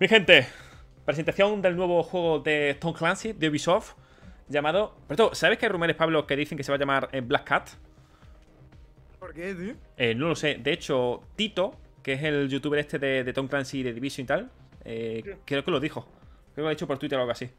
Mi gente, presentación del nuevo juego de Tom Clancy, de Ubisoft, llamado... Pero ¿sabes que hay rumores, Pablo, que dicen que se va a llamar eh, Black Cat? ¿Por qué, tío? Eh, no lo sé. De hecho, Tito, que es el youtuber este de, de Tom Clancy de Division y tal, eh, creo que lo dijo. Creo que lo ha dicho por Twitter o algo así.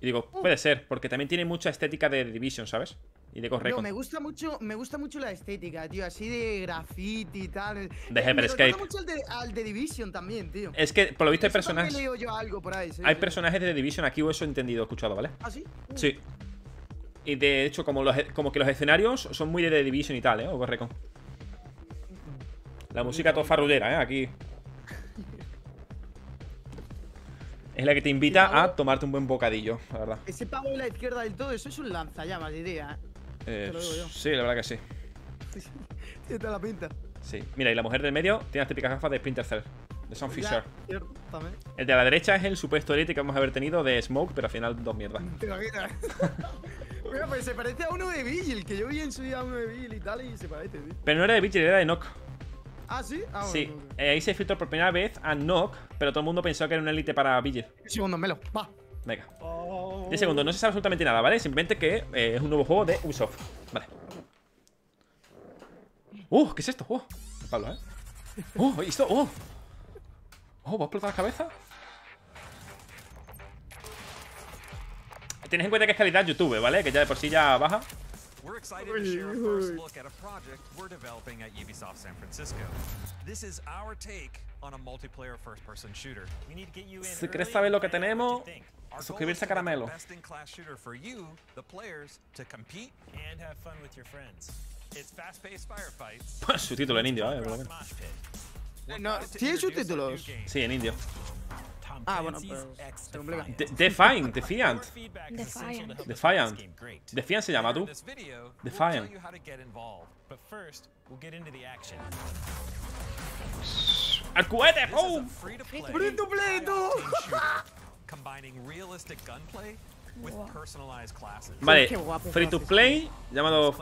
Y digo, puede ser, porque también tiene mucha estética de Division, ¿sabes? Y de No, Recon. me gusta mucho, me gusta mucho la estética, tío, así de graffiti y tal. De Eh, me Hyperscape. recuerda mucho al de, al de Division también, tío. Es que, por lo visto, hay personajes... leído yo algo por ahí, sí, Hay sí. personajes de Division aquí, o eso he entendido, escuchado, ¿vale? ¿Ah, sí? Uh, Sí. Y de hecho, como, los, como que los escenarios son muy de The Division y tal, ¿eh? O Ghost Recon. La música todo farrullera, ¿eh? Aquí. Es la que te invita a tomarte un buen bocadillo, la verdad. Ese pavo de la izquierda del todo, eso es un lanzallamas, diría. ¿Eh? Te lo digo yo. sí, la verdad que sí. Tiene la pinta. Sí. Mira, y la mujer del medio tiene las típicas gafas de Splinter Cell, de Sam Fisher. Ya, cierto, también. El de la derecha es el supuesto élite que vamos a haber tenido de Smoke, pero al final dos mierdas. Te imaginas. Mira, pues se parece a uno de Vigil, que yo vi en su día a uno de Vigil y tal, y se parece, tío. Pero no era de Vigil, era de Nock. ¿Ah, sí? Ah, Sí, bueno, eh, ahí se filtró por primera vez a Nock, pero todo el mundo pensó que era un élite para Vigil. Un segundo, Melo, va. Venga. 10 segundos, no se sabe absolutamente nada, ¿vale? Simplemente que eh, es un nuevo juego de Ubisoft. Vale. ¡Uh! ¿Qué es esto? ¡Uh! Pablo, ¿eh? ¡Uh! ¿Esto? ¡Uh! ¡Oh! ¿Va a explotar la cabeza? Tened en cuenta que es calidad YouTube, ¿vale? Que ya de por sí ya baja. We're excited to share a first look at a project we're developing at Ubisoft San Francisco. This is our take on a multiplayer first-person shooter. We need to get you in Si early saber lo que tenemos, suscribirse a Caramelo. Firefights. Su título en indio, ¿eh? Por lo menos. Eh, no, ¿tiene new game, Sí, en indio. Ah, bueno, Clancy's pues, X se complica. Defiant. De- Defiant, Defiant. Defiant. se llama tú. Defiant. ¡Al cohete! ¡Oh! Free to play, tú. High-octane shooter, combining realistic gunplay with personalized classes. Vale, free to play, llamado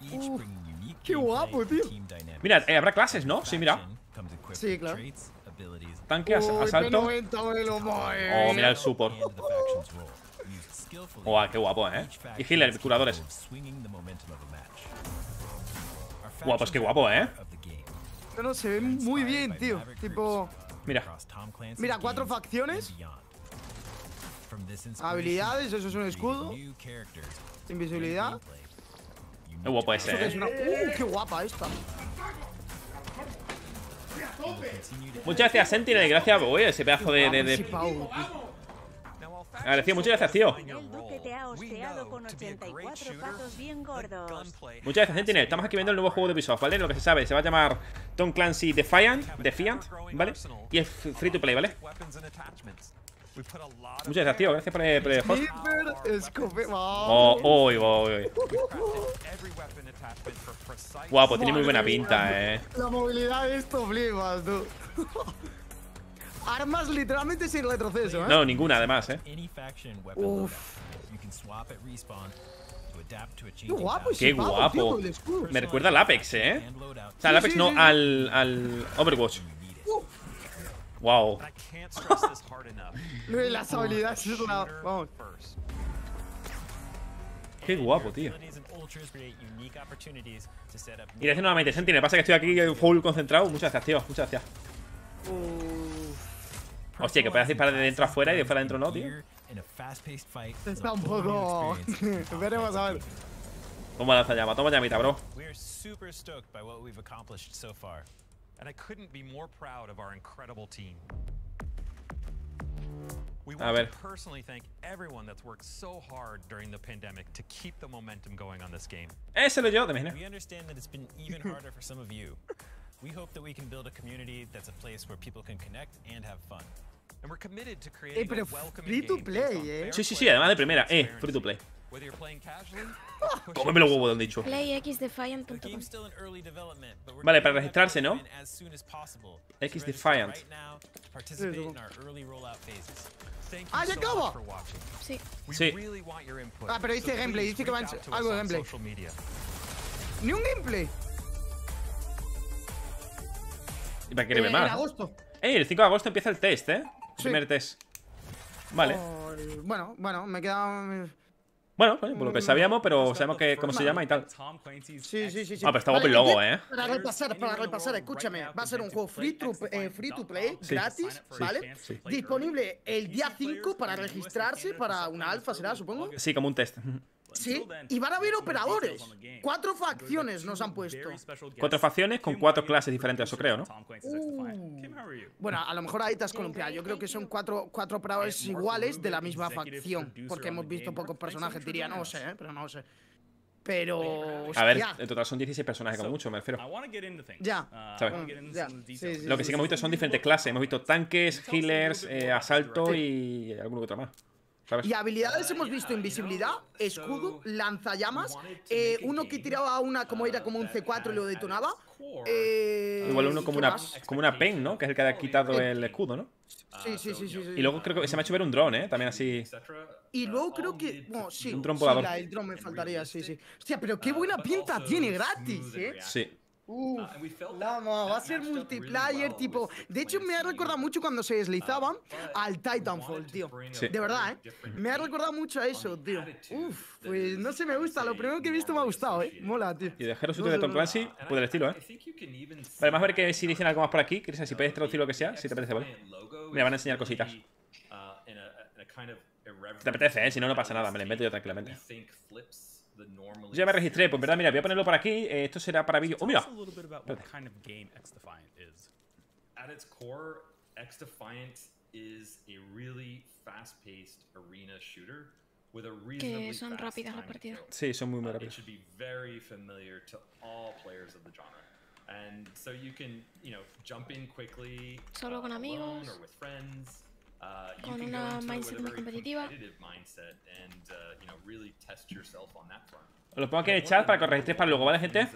unique qué guapo, tío. Mira, eh, habrá clases, ¿no? Sí, mira. Sí, claro. Tanque, Uy, asalto. P90, Melo, madre Oh, mía. mira el support. Oh, qué guapo, ¿eh? Y healer, curadores. Guau, pues qué guapo, ¿eh? No, no, se ve muy bien, tío. Tipo, Mira. Mira, cuatro facciones. Habilidades, eso es un escudo. creating new characters, invisibilidad. Qué guapo ese, Es ¿eh? una... Uh, qué guapa esta. Muchas gracias, Sentinel. Gracias, ese pedazo de. de, Sí, de... Agradecido, muchas gracias, tío. play a El Duque role, te ha we hosteado know con to be a great 84 shooter, patos bien the gordos. gunplay Muchas gracias, Sentinel. Estamos aquí viendo el nuevo juego de Ubisoft, ¿vale? Lo que se sabe, se va a llamar Tom Clancy Defiant, Defiant, ¿vale? Y es free to play, ¿vale? Muchas gracias, tío. Gracias por el, por el host. Oh, uy, uy, uy. every weapon attachment for precise Guapo, tiene muy buena pinta, eh. La movilidad de esto flipas, tú. Armas literalmente sin retroceso, ¿eh? No, ninguna, además, eh. Uf. Qué guapo. Qué guapo. Me recuerda al Apex, eh. O sea, al Apex sí, no, sí. al, al Overwatch. it. Wow. Las habilidades es una... Vamos. Qué guapo, tío. Y gracias nuevamente, Sentinel. Pasa que estoy aquí full concentrado. Muchas gracias, tío. Muchas gracias. Hostia, que puedes disparar de dentro a afuera y de fuera adentro no, tío. Está un poco... Veremos a ver. Toma lanzallamas, toma llamita, bro. We are super stoked by what we've accomplished so far. And I couldn't be more proud of our incredible team. We A want ver. to personally thank everyone that's worked so hard during the pandemic to keep the momentum going on this game. Ese lo yo, te imaginas. We hope that we can build a community that's a place where people can connect and have fun. And we're committed to creating Eh, pero a welcoming free to play, eh. Sí, sí, sí, además de primera. Eh, free to play. Whether you're playing casually or pushing Cómeme los huevos, han dicho. Vale, para registrarse, ¿no? dive in as soon as possible. X So register Defiant. right now to participate in our early rollout phases. Thank you Ah, ya watching. Sí. Sí. Ah, pero dice gameplay, dice que va algo de gameplay. social media. Ni un gameplay. ¿Y para ver Eh, más? En agosto. ¡Ey! El 5 de agosto empieza el test, ¿eh? Sí. primer test. Vale. Oh, bueno, bueno, me queda. Bueno, pues, por lo que sabíamos, pero sabemos que cómo se llama y tal. Sí, sí, sí. sí. Ah, pero está guapo el logo, ¿eh? Para repasar, para repasar, escúchame. Va a ser un juego free to, eh, free to play, Sí. gratis, Sí. ¿vale? Sí. Disponible el día 5 para registrarse para una alfa, será, supongo. Sí, como un test. Sí, y van a haber operadores. Cuatro facciones nos han puesto. Cuatro facciones con cuatro clases diferentes, eso creo, ¿no? Bueno, a lo mejor ahí te has columpiado. Yo creo que son cuatro, cuatro operadores iguales de la misma facción. Porque hemos visto pocos personajes, diría, no sé, ¿eh? pero no sé. Pero. A ver, hostia. en total son 16 personajes como mucho, me refiero. Ya. ¿Sabes? Bueno, ya, sí, sí, Lo que sí que hemos visto son diferentes clases. Hemos visto tanques, healers, eh, asalto y alguno que otro más. ¿Sabes? Y habilidades hemos visto invisibilidad, escudo, lanzallamas, eh, uno que tiraba una como era como un C4 y lo detonaba. eh, Igual uno ¿y como una, más? como una pen, ¿no? Que es el que ha quitado el escudo, ¿no? Sí, sí, sí, sí, sí. Y luego creo que se me ha hecho ver un dron, ¿eh? También así. Y luego creo que. Bueno, sí. Un dron sí, el dron me faltaría, sí, sí. Hostia, pero qué buena pinta tiene gratis, ¿eh? Sí. Uf, vamos, va a ser multiplayer, tipo. De hecho, me ha recordado mucho cuando se deslizaban al Titanfall, tío. Sí. De verdad, ¿eh? Me ha recordado mucho a eso, tío. Uf, pues no sé, me gusta. Lo primero que he visto me ha gustado, ¿eh? Mola, tío. Y de Hero No de Tom Clancy, pues del estilo, ¿eh? Vale, vamos a ver que si dicen algo más por aquí. Chris, si puedes traducir lo que sea, si te apetece, ¿vale? Me van a enseñar cositas. Si te apetece, ¿eh? Si no, no pasa nada. Me lo invento yo tranquilamente. Yo ya me registré. Pues, verdad, mira, voy a ponerlo por aquí. eh, esto será para vídeo. ¡Oh, mira! Tell us a little bit about what kind of game X Defiant is. At its core, X Defiant is a really fast-paced arena shooter with a reasonably son fast rápidas las partidas. Sí, son muy, muy Uh, it rápidos. should be very familiar to all players of the genre. And so you can, you know, jump in quickly Solo uh, con amigos, or with friends. Uh, con una mindset very competitiva. uh, lo pongo aquí en el chat para que registréis para luego, ¿vale, gente? Uh,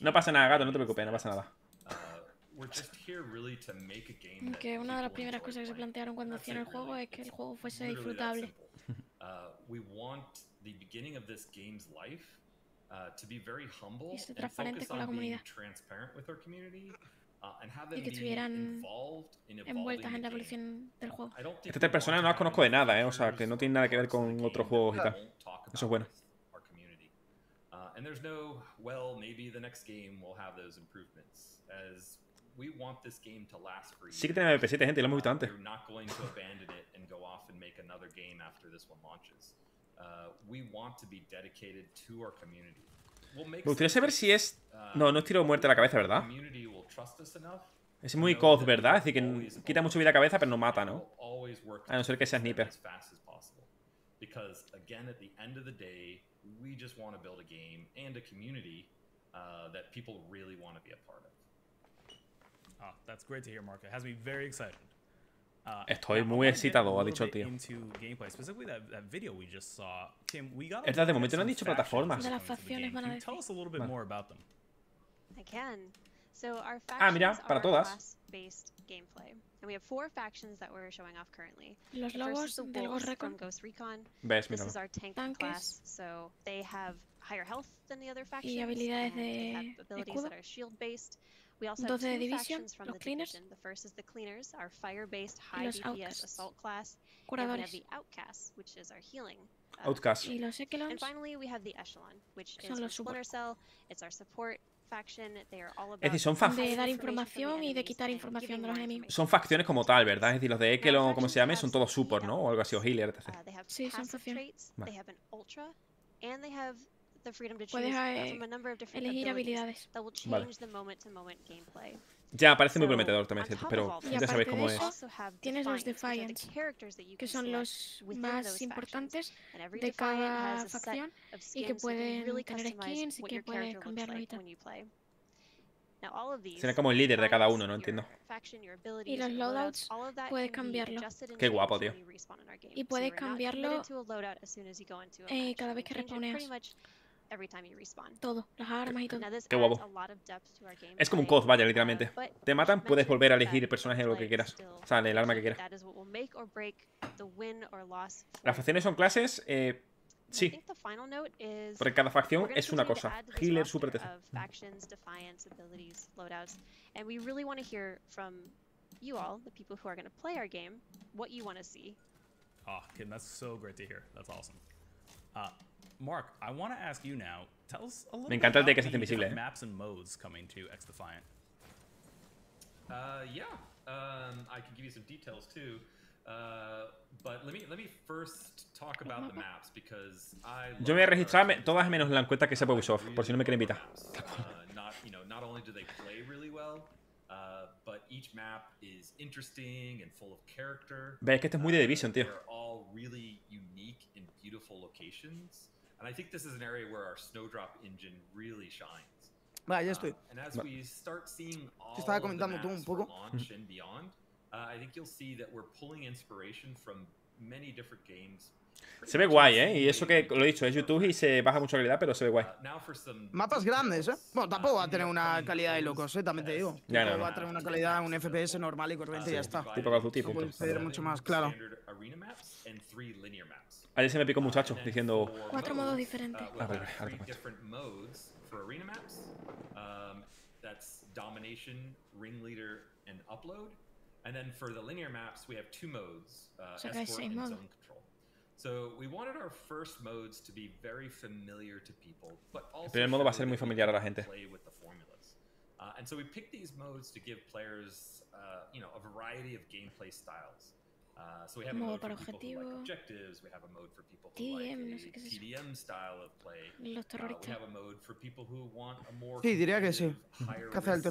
No pasa nada, gato, no te preocupes, no pasa nada. Que una de las primeras cosas que se plantearon cuando it, el juego es que el juego fuese disfrutable. simple. We want the beginning of this game's life to be very humble Y ser and transparente con la comunidad. Uh, Y que estuvieran Envueltas en la evolución del juego. I don't think Estas we tres personas no las conozco de nada, ¿eh? O sea, que no tienen nada que ver con otros juegos y tal. Eso es bueno. Uh, and there's no, well, maybe the next game will have those improvements, as we want this game to last for Sí que years. tiene MP7, gente, lo hemos visto Uh, antes. We're not going to abandon it and go off and make another game after this one launches. Uh, we want to be dedicated to our community. Me gustaría saber si es. uh, No, no es tiro muerte a la cabeza, ¿verdad? Es muy that ¿verdad? Es decir, que quita mucho vida a cabeza, pero no mata, ¿no? A no ser que sea sniper. as fast as possible. Because again, at the end of the day, we just want to build a game and a community uh, that people really want to be a part of. Oh, that's great to hear, Marco. It has me very excited. Uh, Estoy muy excitado, ha dicho el tío. Es de momento no han dicho plataformas. De las facciones van a decir. Vale. Ah, mira, para todas. class-based gameplay, and we have four factions that we're showing off currently. Los logos del Ghost Recon from Ghost Recon. ¿Ves? This Míralo. is our tank Tanques. class, so they have higher health than the other factions. habilidades and they have de escudo. That are shield-based. We also have 12 de división, los the cleaners. division. The first is the cleaners, our fire-based high los DPS outcasts. assault class, and we have Curadores. the outcasts, which is our healing. uh, Outcast. Y los and Ekelons. finally, we have the Echelon, which Son is los from Splinter support. Cell. It's our support faction. They are all about Es decir, son, De dar información y de quitar información de los enemigos. son facciones como tal, ¿verdad? Es decir, los de Ekelon o como se llame son todos super, ¿no? O algo así, o healer, etc. Uh, have Sí, son facciones. Vale. Puedes eh, elegir habilidades. that will change Vale. Ya, parece muy prometedor también, pero ya sabéis cómo es. tienes los Defiants, que son los más importantes de cada facción y que pueden tener skins y que puedes cambiarlos y tal. Será como el líder de cada uno, ¿no? Entiendo. Y los loadouts puedes cambiarlo. Qué guapo, tío. Y puedes cambiarlo, eh, cada vez que can every time you respawn. Todo, las armas y todo. Qué guapo. Es como un COD, vaya, literalmente. Te matan, puedes volver a that elegir el personaje o lo que quieras. O sea, el arma que quieras. That is what will make or break the win or loss Las facciones son clases. eh, Sí. Porque cada facción es una cosa. Healer, super TC. of factions, defiance, abilities, loadouts, and we really want to hear from you all, the people who are going to play our game, what you want to see. Oh, Kim, that's so great to hear. That's awesome. Uh, Mark, I want to ask you now. Tell us a little Me bit encanta el de about que se hace the invisible, eh. maps and modes coming to X Defiant. Uh, yeah, um, I can give you some details too. Uh, but let me let me first talk about the maps because I. Yo me voy a love registrar our todas menos la encuesta que sepa Ubisoft, really por si no me quieren invitar. maps. Uh, not you know not only do they play really well, uh, but each map is interesting and full of character. Ves que este es muy de Uh, Division, tío. They're all really unique and beautiful locations, and I think this is an area where our Snowdrop engine really shines. Vale, ya Uh, estoy. and as we start seeing all estaba of the comentando tú un poco. launch and beyond, uh, I think you'll see that we're pulling inspiration from many different games. Se ve guay, ¿eh? Y eso que lo he dicho, es YouTube y se baja mucho la calidad, pero se ve guay. Uh, Mapas grandes, ¿eh? Bueno, tampoco uh, va a in tener una calidad de locos, ¿eh? También te digo. test, Ya, no. Va a tener una calidad, un FPS normal y corriente y ya está. Tipo Call of Duty, punto. mucho más, claro. Standard arena maps and three linear maps. Ayer se me picó un muchacho and diciendo. for Cuatro modos diferentes. uh, we'll Ah, vale, have three different modes for arena maps. Um, that's domination, ringleader, and upload. And then for the linear maps, we have two modes: uh, So escort and mode. zone control. So we wanted our first modes to be very familiar to people, but also primer modo va a ser muy familiar a la gente. play with the formulas. Uh, and so we picked these modes to give players, uh, you know, a variety of gameplay styles. Uh, so we have a mode para who like objetivo. objectives. We have a mode for people who like TDM, no a sé qué es. TDM style of play. Los Uh, we terroristas. have a mode for people who want a more Sí, diría que sí. Caza del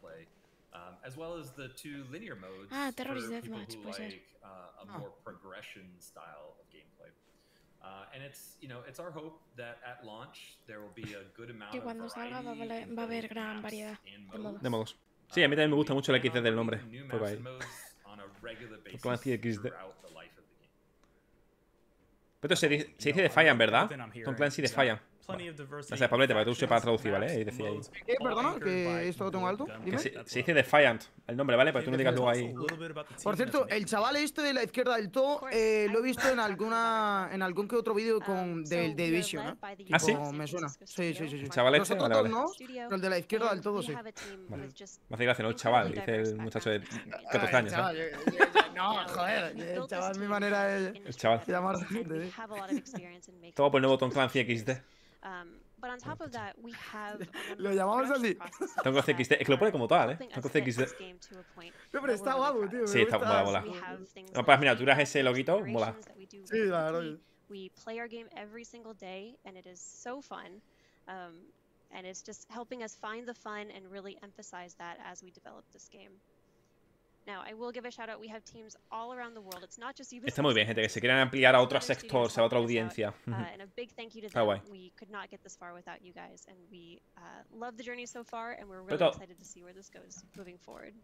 play. Um, as well as the two linear modes Ah, Terrorist for people who ser. like uh, a Ah. more progression style of gameplay. Uh, and it's you know it's our hope that at launch there will be a good amount Que of cuando salga va a va haber gran variedad de modos. De modos. Sí, a mí también me gusta mucho el XD del nombre. New Fue maps guay. and modes on a regular basis Clancy XD. Pero se, se dice Defiant, ¿verdad? Tom Clancy Defiant. Plenty of diversity O sea, Pablete, para que tú in sepas factions, traducir, ¿vale? Ahí decía ahí. ¿Qué? all Perdona, que esto lo tengo alto. Dime. Que se, se dice Defiant, el nombre, ¿vale? Para que tú no digas luego ahí. Por cierto, el chaval este de la izquierda del todo, eh, lo he visto en alguna en algún que otro vídeo con Um, del de Division, led ¿eh? Ah, ¿sí? Me suena. Sí, sí, sí, sí. ¿El chaval este? Vale, vale. no, pero el de la izquierda del todo sí. Vale. Me hace gracia, ¿no? El chaval, dice el muchacho de backgrounds and 14 años, ¿eh? No, joder, we el chaval, mi manera es industry chaval. llamar a gente, we have a lot of experience in making Todo por el nuevo Tom Clancy XD. this. But on top of that, we have a number Lo llamamos así. Tom Clancy XD. Es que lo pone como tal, ¿eh? Tom Clancy XD. No, pero está guapo, tío. Sí, está- mola, mola. No, para las miniaturas ese loguito, mola. Sí, la verdad We play our game every single day, and it is so fun. Um, and it's just helping us find the fun and really emphasize that as we develop this game. Now, I will give a shout out. We have teams all around the world. It's not just Ubisoft. Está muy bien, gente, que se quieran ampliar a otros studios sectores, a otra helping us out, audiencia. uh, and a big thank you to Está them. We could not get this far without you guys, and we uh, love the journey so far, and we're really excited to see where this goes moving forward.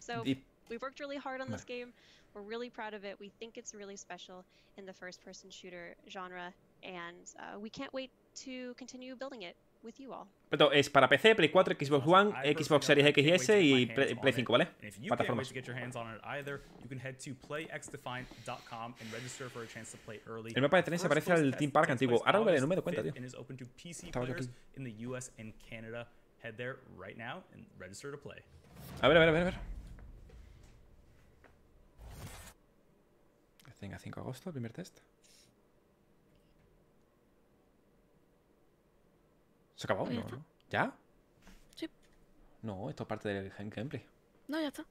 So we've worked really hard on this game. We're really proud of it. We think it's really special in the first-person shooter genre, and uh, we can't wait to continue building it with you all. Pero es para PC, Play 4, Xbox One, Xbox Series X y S y Play, hands Play on 5, it. ¿vale? Plataformas. El mapa de tren se parece al Team Park antiguo. Ahora vale, August no me doy cuenta, 5th tío. Estaba yo aquí. A ver, a ver, a ver, a ver. Venga, 5 de agosto, el primer test. ¿Se ha acabado? Ya No. ¿no? ¿Ya? Sí. No, esto es parte del gameplay. No, ya está.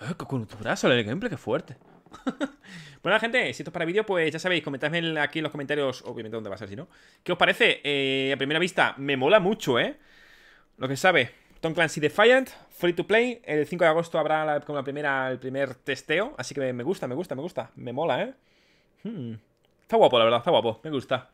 ¡Eh, qué con tu brazo el gameplay! ¡Qué fuerte! bueno, gente, si esto es para vídeo, pues ya sabéis, comentadme en- aquí en los comentarios, obviamente dónde va a ser si no. ¿Qué os parece? Eh, a primera vista, me mola mucho, ¿eh? Lo que sabe, Tom Clancy Defiant, free to play. El 5 de agosto habrá la- como la primera, el primer testeo. Así que me gusta, me gusta, me gusta. Me mola, ¿eh? Hmm. Está guapo, la verdad, está guapo. Me gusta.